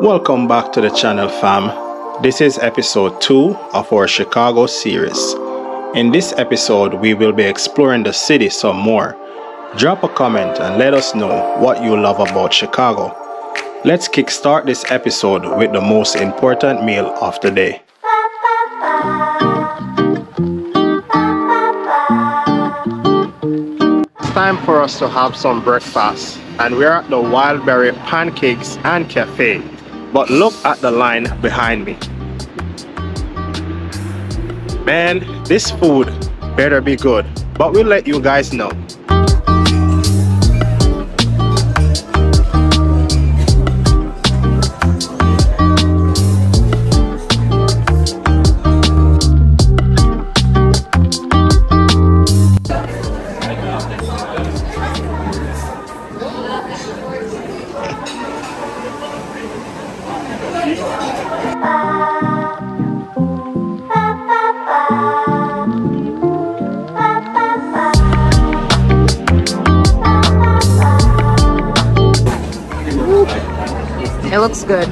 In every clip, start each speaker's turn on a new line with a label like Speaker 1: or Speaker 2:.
Speaker 1: Welcome back to the channel fam. This is episode 2 of our Chicago series. In this episode we will be exploring the city some more. Drop a comment and let us know what you love about Chicago. Let's kickstart this episode with the most important meal of the day. It's time for us to have some breakfast and we're at the Wildberry Pancakes and Cafe. But look at the line behind me. Man, this food better be good, but we'll let you guys know.
Speaker 2: Good.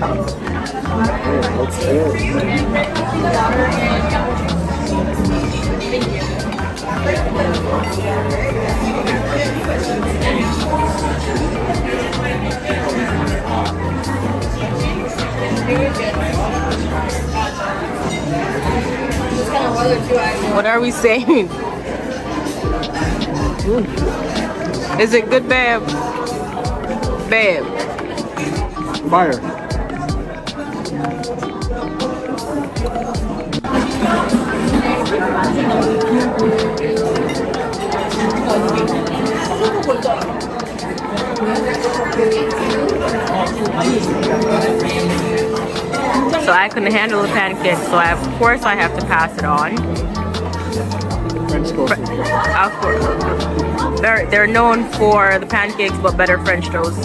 Speaker 2: What are we saying? Is it good, babe? Babe.
Speaker 1: Fire.
Speaker 2: So I couldn't handle the pancakes, so I, of course I have to pass it on. Of course. They're, they're known for the pancakes, but better French toast.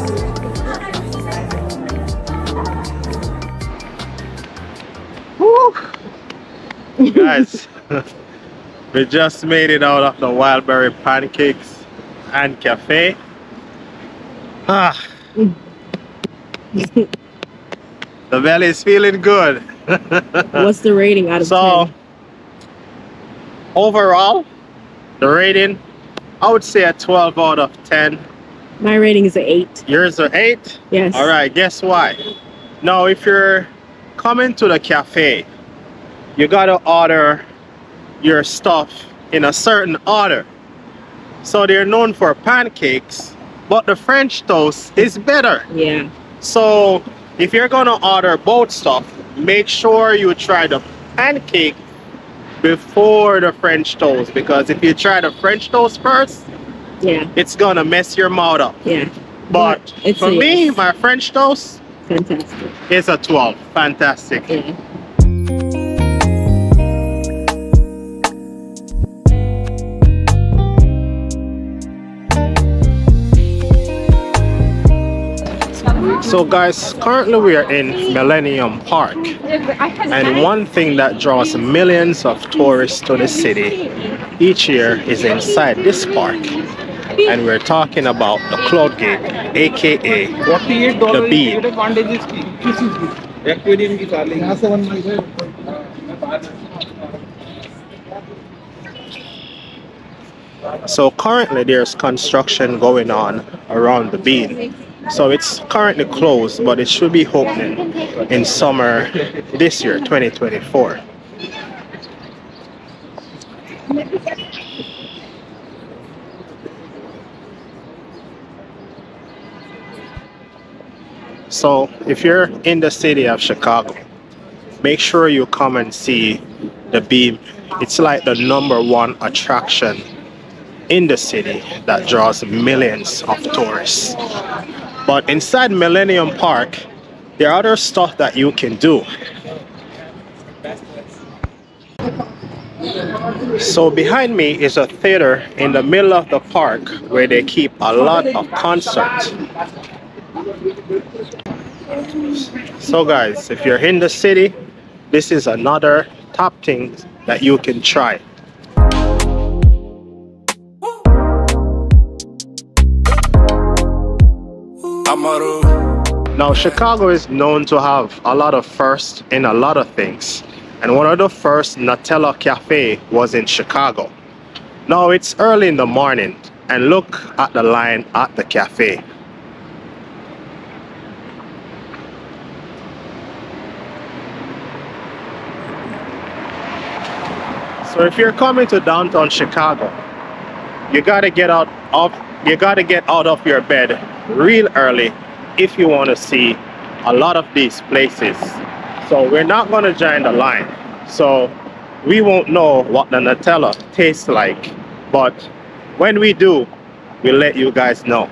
Speaker 1: Guys, we just made it out of the Wildberry Pancakes and Cafe. Ah. the belly is feeling good.
Speaker 2: What's the rating out of
Speaker 1: So, overall, the rating, I would say a 12 out of 10.
Speaker 2: My rating is an 8.
Speaker 1: Yours are 8?
Speaker 2: Yes.
Speaker 1: All right, guess why? Now, if you're coming to the cafe, you gotta order your stuff in a certain order. So they're known for pancakes, but the French toast is better.
Speaker 2: Yeah.
Speaker 1: So if you're gonna order both stuff, make sure you try the pancake before the French toast because if you try the French toast first,
Speaker 2: Yeah.
Speaker 1: it's gonna mess your mouth up.
Speaker 2: Yeah.
Speaker 1: But
Speaker 2: It's
Speaker 1: for me,
Speaker 2: yes.
Speaker 1: my French toast
Speaker 2: Fantastic.
Speaker 1: is a 12. Fantastic.
Speaker 2: Yeah.
Speaker 1: so guys currently we are in millennium park and one thing that draws millions of tourists to the city each year is inside this park and we're talking about the cloud gate aka the
Speaker 3: Bean.
Speaker 1: so currently there's construction going on around the Bean. So it's currently closed, but it should be opening in summer this year, 2024. So if you're in the city of Chicago, make sure you come and see the Bean. It's like the number one attraction in the city that draws millions of tourists. But inside Millennium Park, there are other stuff that you can do. So behind me is a theater in the middle of the park where they keep a lot of concerts. So guys, if you're in the city, this is another top thing that you can try. Now, Chicago is known to have a lot of firsts in a lot of things. And one of the first Nutella Cafe was in Chicago. Now it's early in the morning and look at the line at the cafe. So if you're coming to downtown Chicago, you gotta get out of you gotta get out of your bed real early if you want to see a lot of these places. So we're not gonna join the line. So we won't know what the Nutella tastes like. But when we do, we'll let you guys know.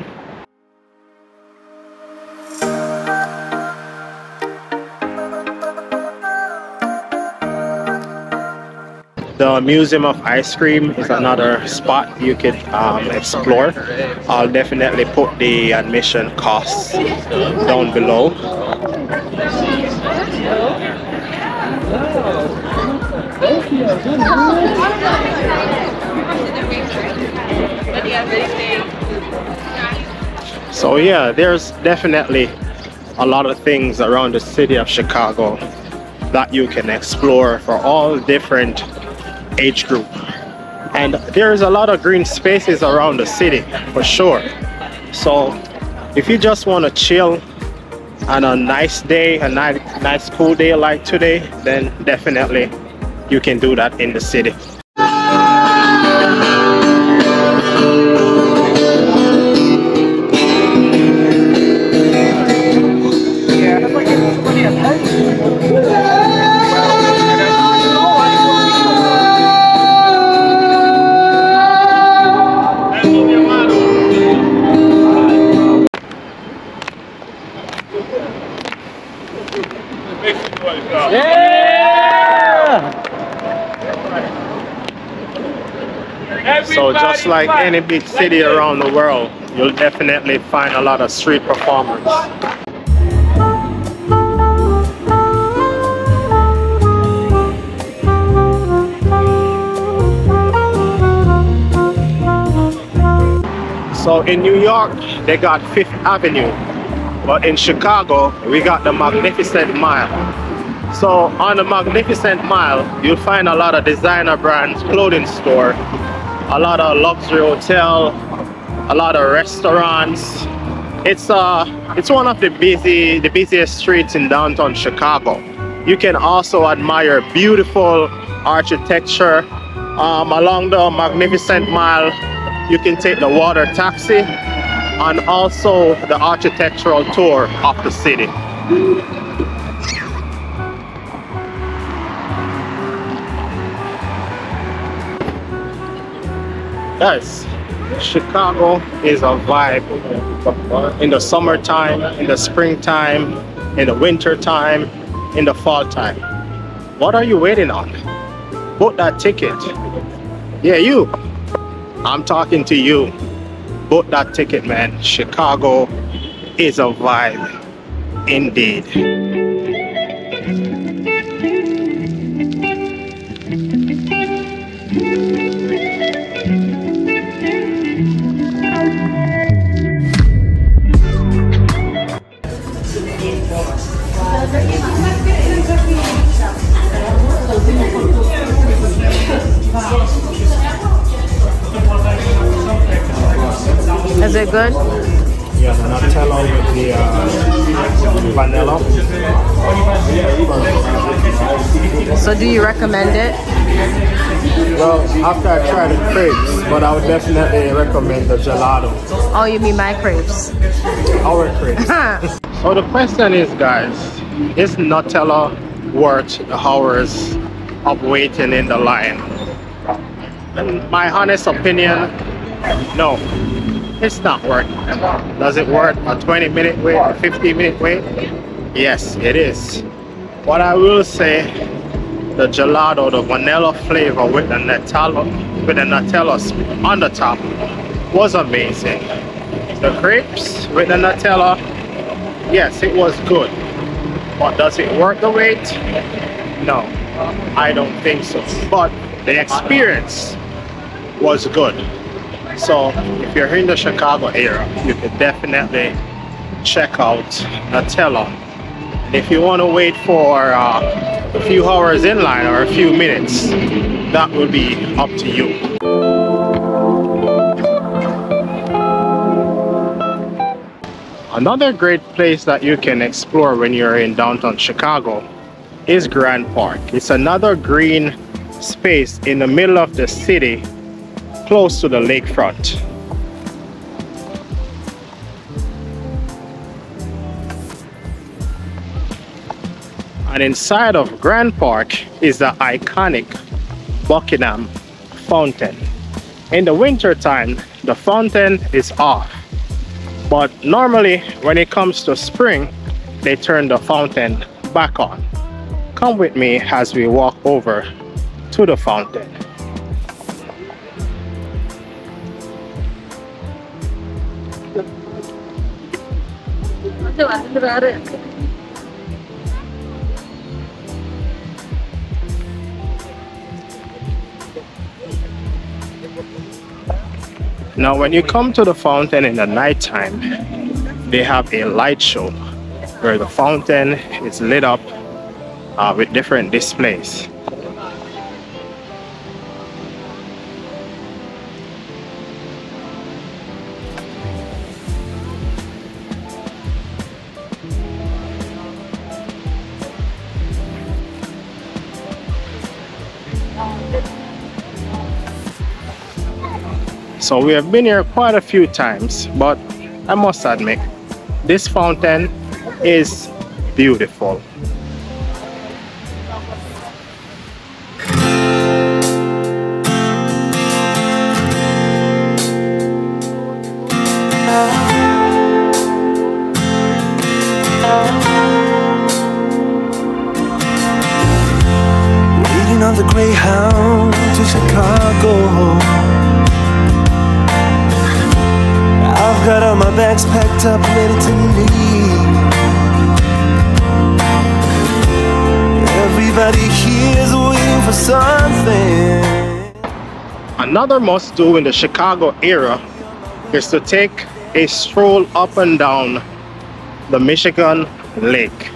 Speaker 1: The Museum of Ice Cream is another spot you could um, explore. I'll definitely put the admission costs down below. So yeah, there's definitely a lot of things around the city of Chicago that you can explore for all different age group. And there's a lot of green spaces around the city for sure. So if you just want to chill on a nice day, a nice, nice cool day like today, then definitely you can do that in the city. So just like any big city around the world, you'll definitely find a lot of street performers. So in New York, they got Fifth Avenue, but in Chicago, we got the Magnificent Mile. So on the Magnificent Mile, you'll find a lot of designer brands, clothing store, a lot of luxury hotel, a lot of restaurants. It's uh, it's one of the busy, the busiest streets in downtown Chicago. You can also admire beautiful architecture um, along the Magnificent Mile. You can take the water taxi and also the architectural tour of the city. Yes, Chicago is a vibe in the summertime, in the springtime, in the winter time, in the fall time. What are you waiting on? Book that ticket. Yeah, you. I'm talking to you. Book that ticket, man. Chicago is a vibe indeed.
Speaker 2: It good?
Speaker 1: Yeah, the Nutella with the uh, vanilla.
Speaker 2: So do you recommend it?
Speaker 1: Well, after I tried the crepes, but I would definitely recommend the gelato.
Speaker 2: Oh, you mean my crepes?
Speaker 1: Our crepes. so the question is, guys, is Nutella worth the hours of waiting in the line? In my honest opinion, no. It's not it. Does it worth a 20 minute wait, a 15 minute wait? Yes, it is. What I will say, the gelato, the vanilla flavor with the Nutella, with the Nutella on the top was amazing. The crepes with the Nutella, yes, it was good. But does it worth the wait? No, I don't think so. But the experience was good. So if you're in the Chicago area, you can definitely check out Nutella. And if you want to wait for uh, a few hours in line or a few minutes, that will be up to you. Another great place that you can explore when you're in downtown Chicago is Grand Park. It's another green space in the middle of the city close to the lakefront. And inside of Grand Park is the iconic Buckingham Fountain. In the winter time, the fountain is off. But normally, when it comes to spring, they turn the fountain back on. Come with me as we walk over to the fountain. Now when you come to the fountain in the nighttime, they have a light show where the fountain is lit up uh, with different displays. So we have been here quite a few times, but I must admit, this fountain is beautiful.
Speaker 4: Waiting on the Greyhound to Chicago. Bags packed up, ready to leave. Everybody here's waiting for something.
Speaker 1: Another must do in the Chicago area is to take a stroll up and down the Michigan Lake.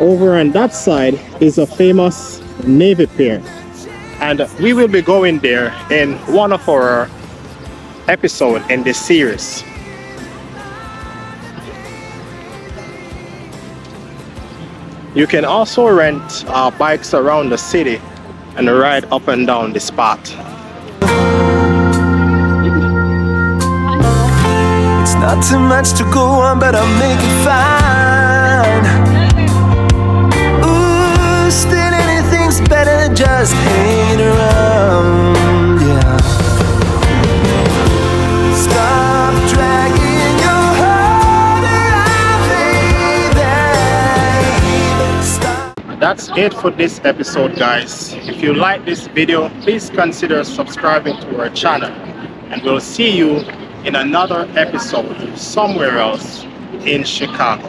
Speaker 1: Over on that side is a famous Navy Pier. And we will be going there in one of our episodes in this series. You can also rent uh, bikes around the city and ride up and down the spot.
Speaker 4: It's not too much to go on, but I'll make it fine.
Speaker 1: It for this episode guys. If you like this video, please consider subscribing to our channel and we'll see you in another episode somewhere else in Chicago.